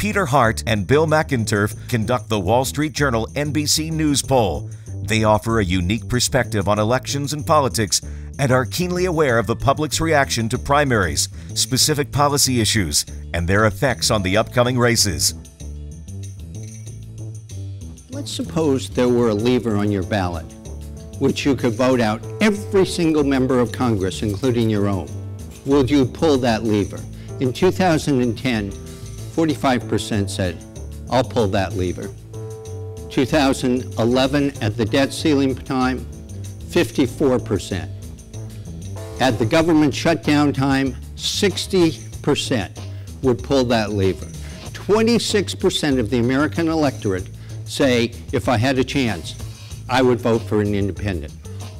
Peter Hart and Bill McInturff conduct the Wall Street Journal NBC News poll. They offer a unique perspective on elections and politics and are keenly aware of the public's reaction to primaries, specific policy issues, and their effects on the upcoming races. Let's suppose there were a lever on your ballot, which you could vote out every single member of Congress, including your own. Would you pull that lever? In 2010, 45% said, I'll pull that lever. 2011, at the debt ceiling time, 54%. At the government shutdown time, 60% would pull that lever. 26% of the American electorate say, if I had a chance, I would vote for an independent.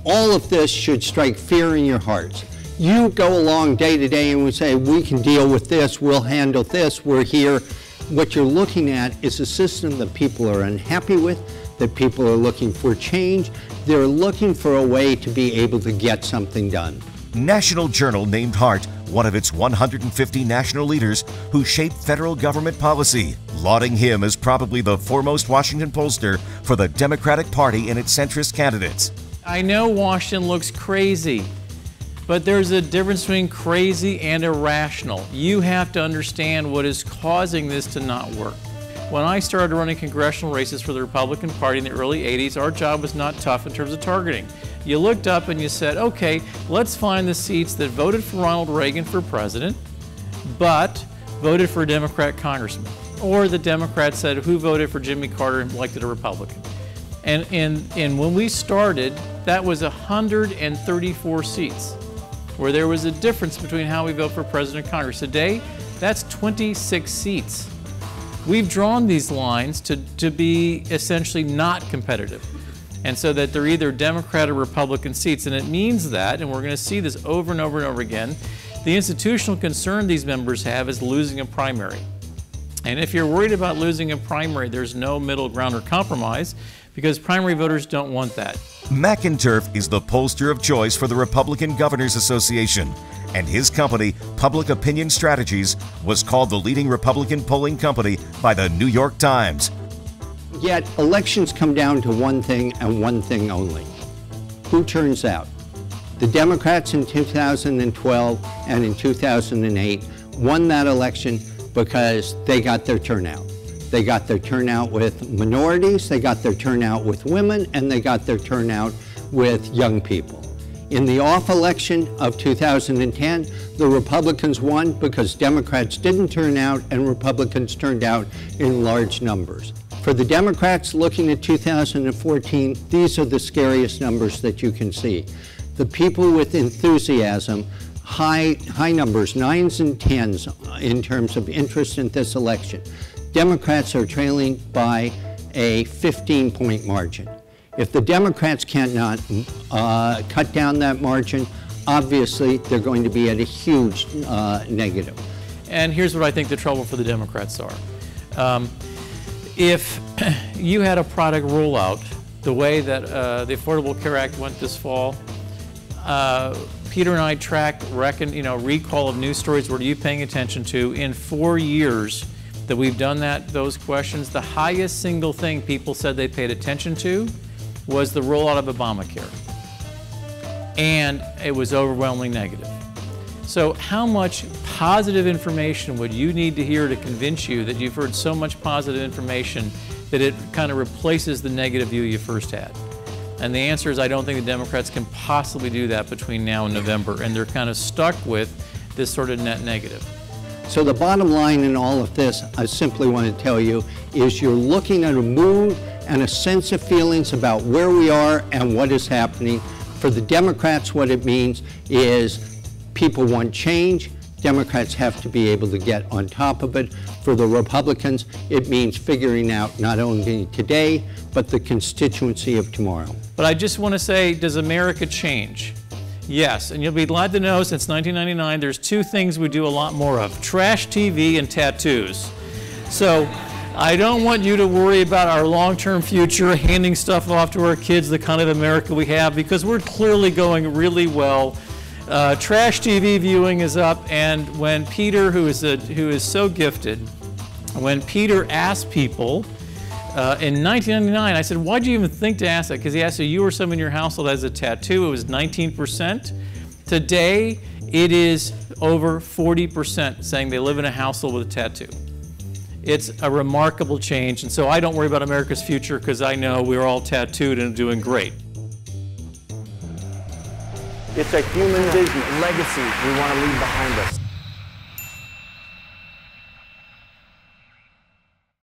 All of this should strike fear in your hearts. You go along day to day and we say, we can deal with this, we'll handle this, we're here. What you're looking at is a system that people are unhappy with, that people are looking for change. They're looking for a way to be able to get something done. National Journal named Hart one of its 150 national leaders who shaped federal government policy, lauding him as probably the foremost Washington pollster for the Democratic Party and its centrist candidates. I know Washington looks crazy, but there's a difference between crazy and irrational. You have to understand what is causing this to not work. When I started running congressional races for the Republican Party in the early 80s, our job was not tough in terms of targeting. You looked up and you said, okay, let's find the seats that voted for Ronald Reagan for president, but voted for a Democrat congressman. Or the Democrats said, who voted for Jimmy Carter and elected a Republican. And, and, and when we started, that was 134 seats, where there was a difference between how we vote for president and Congress. Today, that's 26 seats. We've drawn these lines to, to be essentially not competitive and so that they're either Democrat or Republican seats. And it means that, and we're going to see this over and over and over again, the institutional concern these members have is losing a primary. And if you're worried about losing a primary, there's no middle ground or compromise because primary voters don't want that. McInturff is the pollster of choice for the Republican Governors Association, and his company, Public Opinion Strategies, was called the leading Republican polling company by the New York Times. Yet elections come down to one thing and one thing only. Who turns out? The Democrats in 2012 and in 2008 won that election because they got their turnout. They got their turnout with minorities, they got their turnout with women, and they got their turnout with young people. In the off election of 2010, the Republicans won because Democrats didn't turn out and Republicans turned out in large numbers. For the Democrats looking at 2014, these are the scariest numbers that you can see. The people with enthusiasm, high, high numbers, nines and tens in terms of interest in this election. Democrats are trailing by a 15 point margin. If the Democrats cannot uh, cut down that margin, obviously they're going to be at a huge uh, negative. And here's what I think the trouble for the Democrats are. Um, if you had a product rollout the way that uh, the Affordable Care Act went this fall, uh, Peter and I tracked, reckon, you know, recall of news stories. What are you paying attention to? In four years that we've done that, those questions, the highest single thing people said they paid attention to was the rollout of Obamacare. And it was overwhelmingly negative. So how much positive information would you need to hear to convince you that you've heard so much positive information that it kind of replaces the negative view you first had? And the answer is I don't think the Democrats can possibly do that between now and November, and they're kind of stuck with this sort of net negative. So the bottom line in all of this, I simply want to tell you, is you're looking at a mood and a sense of feelings about where we are and what is happening. For the Democrats, what it means is people want change. Democrats have to be able to get on top of it. For the Republicans, it means figuring out not only today, but the constituency of tomorrow. But I just want to say, does America change? Yes, and you'll be glad to know since 1999, there's two things we do a lot more of trash TV and tattoos. So I don't want you to worry about our long term future, handing stuff off to our kids, the kind of America we have, because we're clearly going really well uh, trash TV viewing is up, and when Peter, who is, a, who is so gifted, when Peter asked people uh, in 1999, I said, Why'd you even think to ask that? Because he asked, So you or someone in your household has a tattoo? It was 19%. Today, it is over 40% saying they live in a household with a tattoo. It's a remarkable change, and so I don't worry about America's future because I know we're all tattooed and doing great. It's a human business legacy we want to leave behind us.